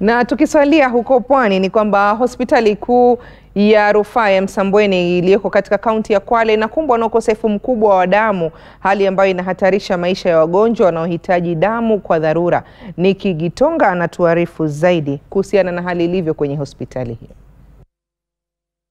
Na tukisalia huko Pwani ni kwamba hospitali kuu ya rufaa ya Msambweni iliyoko katika kaunti ya Kwale inakumbwa na ukosefu mkubwa wa damu, hali ambayo inahatarisha maisha ya wagonjwa wanaohitaji damu kwa dharura. Niki Gitonga anatuarifu zaidi kuhusiana na hali ilivyo kwenye hospitali hiyo.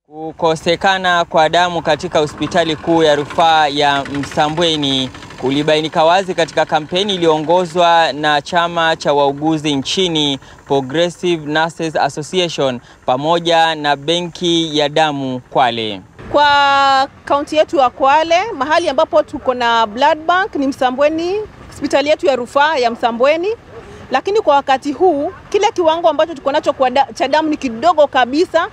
Kukosekana kwa damu katika hospitali kuu ya rufaa ya Msambweni kulibainika wazi katika kampeni iliyoongozwa na chama cha wauguzi nchini Progressive Nurses Association pamoja na benki ya damu Kwale. Kwa kaunti yetu ya Kwale, mahali ambapo tuko na blood bank ni Msambweni, hospitali yetu ya rufaa ya Msambweni. Lakini kwa wakati huu kile kiwango ambacho tuko nacho cha damu ni kidogo kabisa,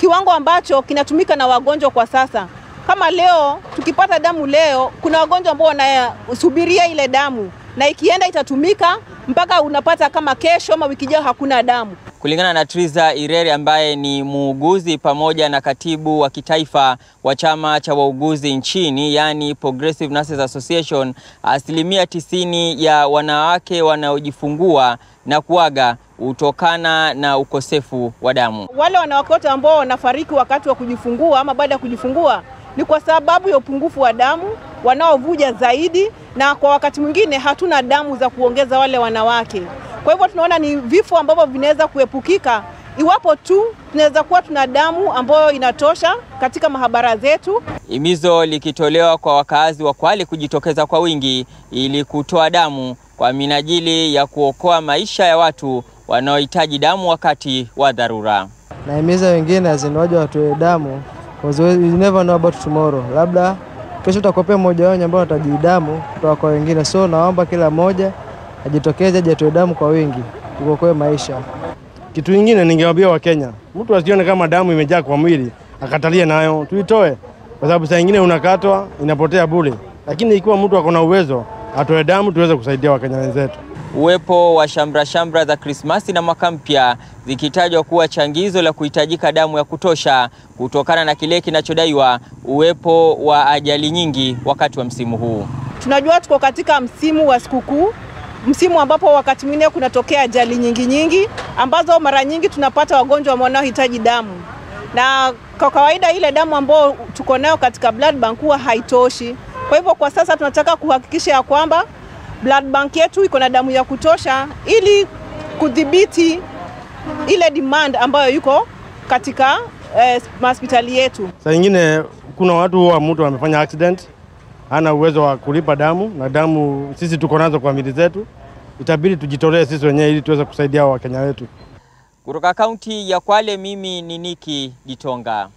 kiwango ambacho kinatumika na wagonjwa kwa sasa. Kama leo tukipata damu leo, kuna wagonjwa ambao wanasubiria ile damu na ikienda itatumika mpaka unapata kama kesho ama wiki ijayo hakuna damu. Kulingana na Triza Irere ambaye ni muuguzi pamoja na katibu wa kitaifa wa chama cha wauguzi nchini, yani Progressive Nurses Association, asilimia tisini ya wanawake wanaojifungua na kuaga hutokana na ukosefu wa damu. Wale wanawake wote ambao wanafariki wakati wa kujifungua ama baada ya kujifungua ni kwa sababu ya upungufu wa damu, wanaovuja zaidi, na kwa wakati mwingine hatuna damu za kuongeza wale wanawake. Kwa hivyo tunaona ni vifo ambavyo vinaweza kuepukika iwapo tu tunaweza kuwa tuna damu ambayo inatosha katika mahabara zetu. Himizo likitolewa kwa wakazi wa Kwale kujitokeza kwa wingi ili kutoa damu kwa minajili ya kuokoa maisha ya watu wanaohitaji damu wakati wa dharura. Nahimiza wengine zinaoja watoe damu because you never know about tomorrow. Labda kesho utakopea mmoja wao ambao atajidamu damu kutoka kwa wengine, so naomba kila mmoja ajitokeze aje atoe damu kwa wingi tukokoe maisha. Kitu kingine ningewaambia Wakenya, mtu asione kama damu imejaa kwa mwili akatalia nayo, tuitoe, kwa sababu saa nyingine unakatwa inapotea bure, lakini ikiwa mtu ako na uwezo atoe damu tuweze kusaidia Wakenya wenzetu. Uwepo wa shamra shamra za Krismasi na mwaka mpya zikitajwa kuwa changizo la kuhitajika damu ya kutosha kutokana na kile kinachodaiwa uwepo wa ajali nyingi wakati wa msimu huu. Tunajua tuko katika msimu wa sikukuu, msimu ambapo wakati mwingine kunatokea ajali nyingi nyingi ambazo mara nyingi tunapata wagonjwa wanaohitaji damu, na kwa kawaida ile damu ambayo tuko nayo katika blood bank huwa haitoshi. Kwa hivyo kwa sasa tunataka kuhakikisha ya kwamba blood bank yetu iko na damu ya kutosha ili kudhibiti ile demand ambayo yuko katika eh, hospitali yetu. Saa nyingine kuna watu huwa mtu amefanya accident, hana uwezo wa kulipa damu, na damu sisi tuko nazo kwa mili zetu, itabidi tujitolee sisi wenyewe ili tuweze kusaidia Wakenya wetu. Kutoka kaunti ya Kwale, mimi ni Niki Gitonga.